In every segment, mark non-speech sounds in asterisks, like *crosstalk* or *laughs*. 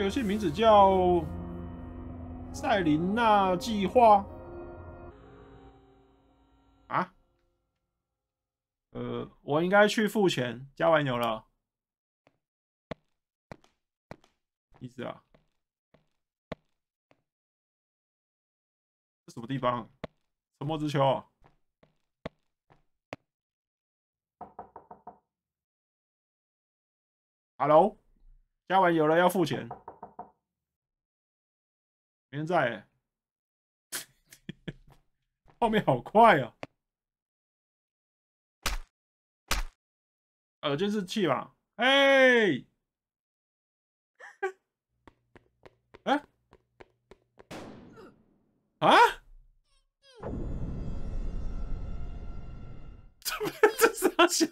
游戏名字叫《塞琳娜计划》啊？呃，我应该去付钱，加完油了。意思啊？这什么地方？沉默之丘。Hello，加完油了要付钱。没人在，后 *laughs* 面好快啊！呃，监视器吧？哎，*laughs* 哎，啊？*laughs* 这这傻小。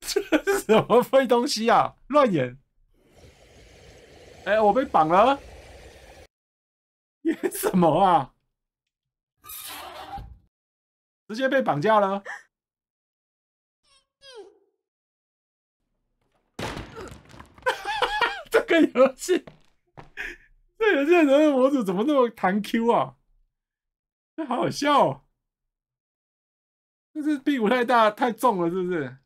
这是什么废东西啊！乱演！哎，我被绑了！演什么啊？直接被绑架了！*laughs* 这个游戏，这游戏的人物模组怎么那么弹 Q 啊？这好好笑！哦！这是屁股太大太重了，是不是？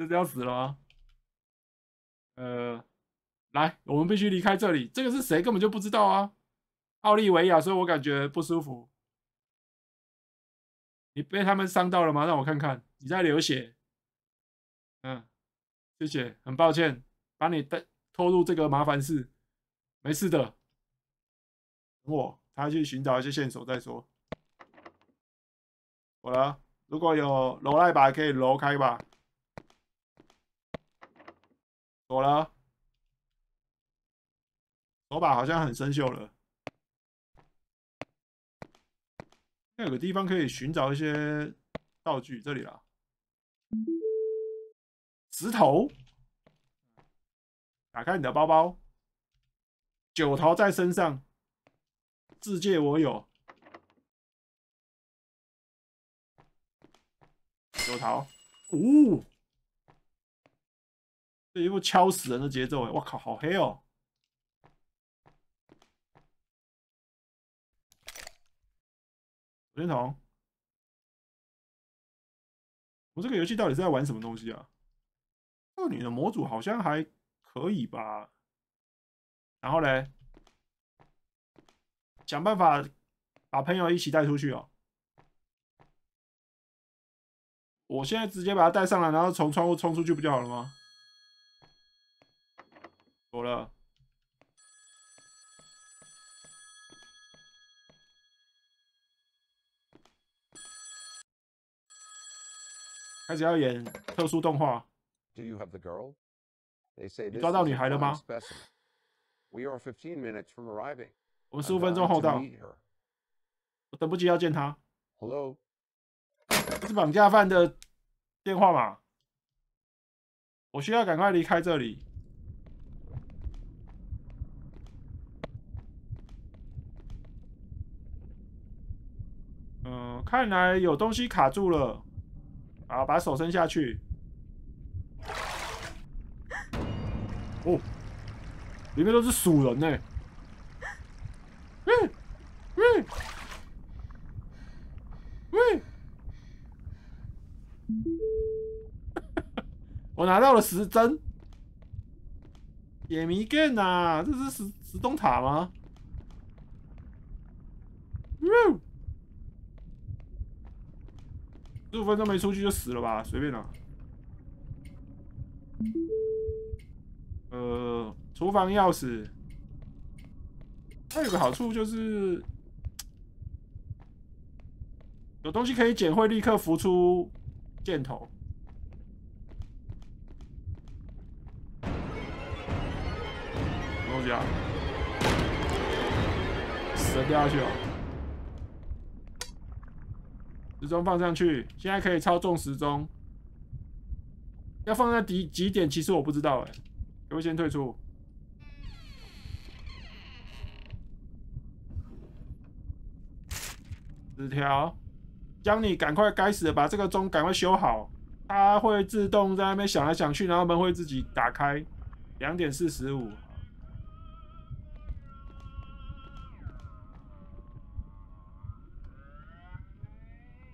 这是要死了吗？呃，来，我们必须离开这里。这个是谁？根本就不知道啊！奥利维亚，所以我感觉不舒服。你被他们伤到了吗？让我看看，你在流血。嗯，谢谢，很抱歉把你带拖入这个麻烦事。没事的。等我，他去寻找一些线索再说。好了，如果有楼赖把可以楼开吧。走了，手把好像很生锈了。那有个地方可以寻找一些道具，这里了。石头，打开你的包包，九桃在身上。自界我有，九桃，呜，这一副敲死人的节奏哎！我靠，好黑哦！手电筒，我这个游戏到底是在玩什么东西啊？这个女的模组好像还可以吧？然后嘞？想办法把朋友一起带出去哦！我现在直接把他带上来，然后从窗户冲出去不就好了吗？走了，开始要演特殊动画。你抓到女孩了吗？我们十五分钟后到，我等不及要见她。Hello，这是绑架犯的电话码，我需要赶快离开这里。嗯，看来有东西卡住了，啊，把手伸下去。哦，里面都是鼠人呢。嗯嗯嗯，我拿到了时针，野迷 g 呐，这是石石洞塔吗？十五分钟没出去就死了吧？随便了。呃，厨房钥匙。它有个好处就是，有东西可以捡会立刻浮出箭头。什么东西啊？死掉下去了。时钟放上去，现在可以操纵时钟。要放在几几点？其实我不知道哎。优先退出。纸条，将你赶快该死的把这个钟赶快修好，它会自动在那边想来想去，然后门会自己打开。两点四十五。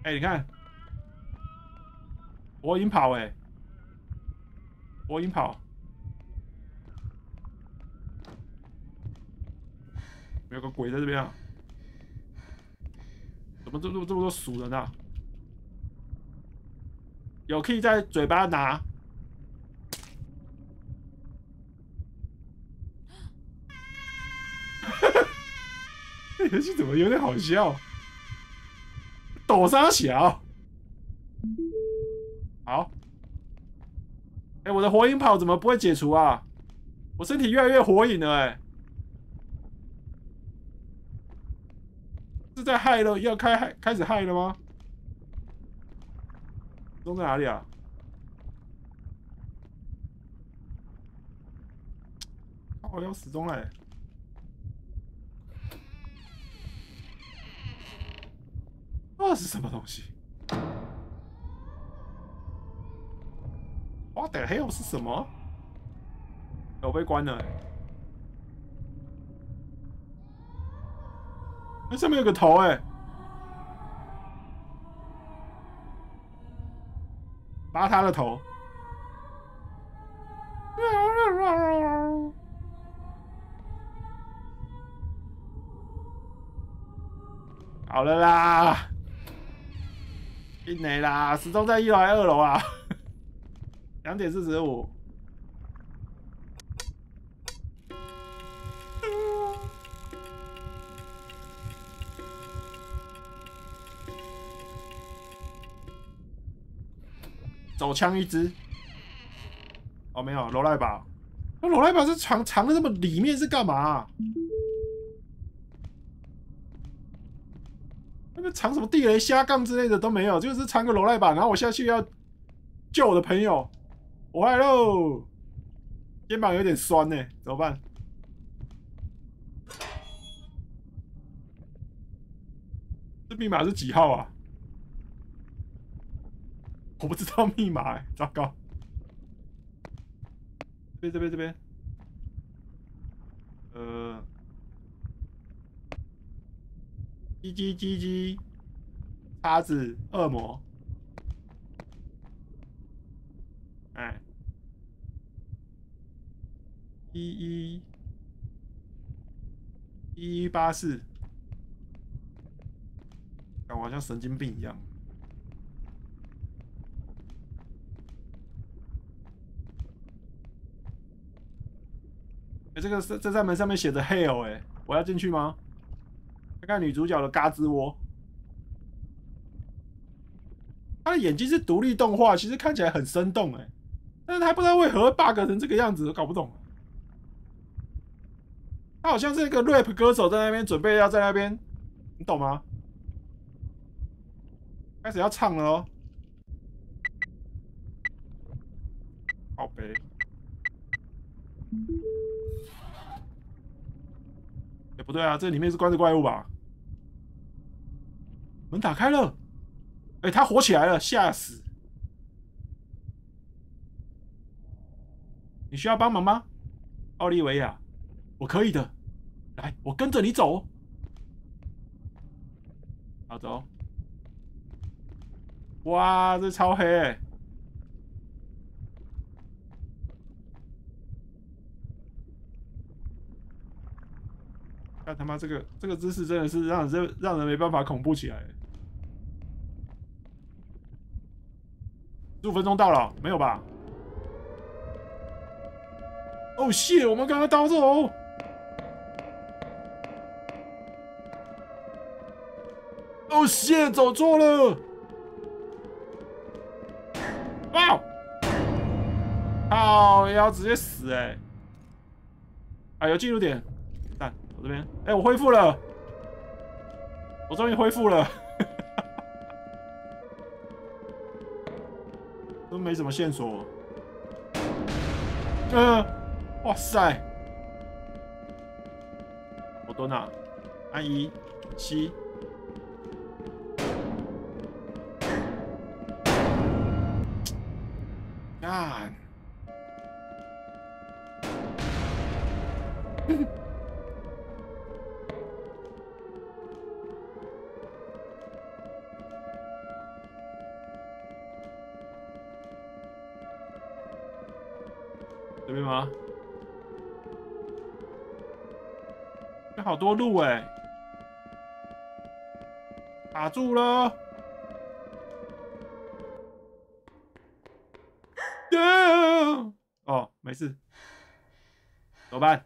哎，你看，我已经跑哎，我已经跑，有个鬼在这边啊！怎么这么这么多鼠人啊？有 key 在嘴巴拿这。*laughs* 游戏怎么有点好笑？抖三小，好。哎，我的火影跑怎么不会解除啊？我身体越来越火影了，哎，是在害了？要开害开始害了吗？钟在哪里啊？我要死钟了！那是什么东西？What the hell 是什么？我被关了。那上面有个头哎，拔他的头。好了啦。进来啦！始终在一楼还是二楼啊？*laughs* 两点四十五。走枪一支。哦，没有，罗赖宝。那罗赖宝是藏藏的这么里面是干嘛？藏什么地雷、虾杠之类的都没有，就是藏个楼赖板，然后我下去要救我的朋友，我来喽！肩膀有点酸呢，怎么办？这密码是几号啊？*laughs* 我不知道密码，糟糕！这边，这边，这边，呃。叽叽叽叽，叉子，恶魔，哎，一一一一八四，感觉好像神经病一样。哎，这个这这扇门上面写着 “hell”，哎，我要进去吗？看女主角的嘎吱窝，她的眼睛是独立动画，其实看起来很生动哎，但是她不知道为何 bug 成这个样子，搞不懂。他好像是一个 rap 歌手在那边准备要在那边，你懂吗？开始要唱了哦，好悲。哎，不对啊，这里面是关着怪物吧？门打开了，哎，他火起来了，吓死！你需要帮忙吗，奥利维亚？我可以的，来，我跟着你走。好走。哇，这超黑！看他妈这个这个姿势真的是让人让人没办法恐怖起来。十五分钟到了，没有吧？哦，谢，我们刚刚到这哦。哦，谢，走错了。哇！好，要直接死哎！啊，有进入点，看我这边，哎，我恢复了，我终于恢复了。都没什么线索。嗯，哇塞！我蹲哪？阿姨七。啊！吗？有好多路哎，卡住了。哦，没事，怎么办？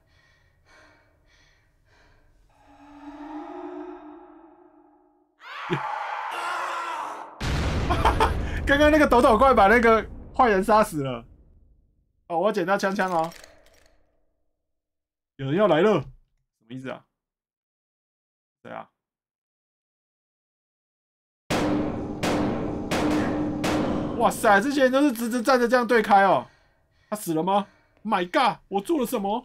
*laughs* 刚刚那个抖抖怪把那个坏人杀死了。哦，我捡到枪枪哦。有人要来了，什么意思啊？对啊。哇塞，这些人都是直直站着这样对开哦。他死了吗？My God！我做了什么？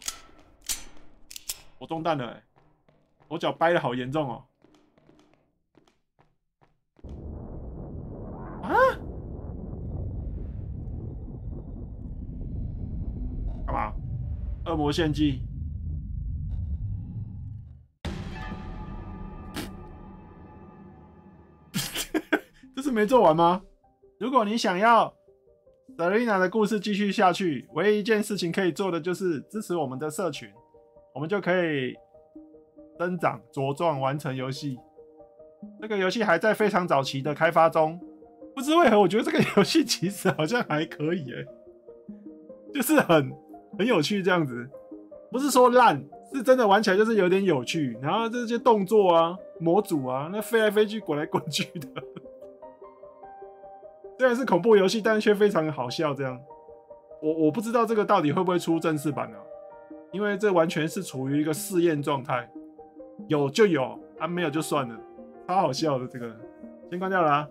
我中弹了哎！我脚掰的好严重哦。啊？干嘛？魔献祭？*laughs* 这是没做完吗？如果你想要。Selina 的故事继续下去，唯一一件事情可以做的就是支持我们的社群，我们就可以增长茁壮，完成游戏。这个游戏还在非常早期的开发中，不知为何，我觉得这个游戏其实好像还可以诶，就是很很有趣这样子，不是说烂，是真的玩起来就是有点有趣。然后这些动作啊、模组啊，那飞来飞去、滚来滚去的。虽然是恐怖游戏，但却非常的好笑。这样，我我不知道这个到底会不会出正式版呢？因为这完全是处于一个试验状态，有就有，啊没有就算了，超好笑的这个，先关掉了啊。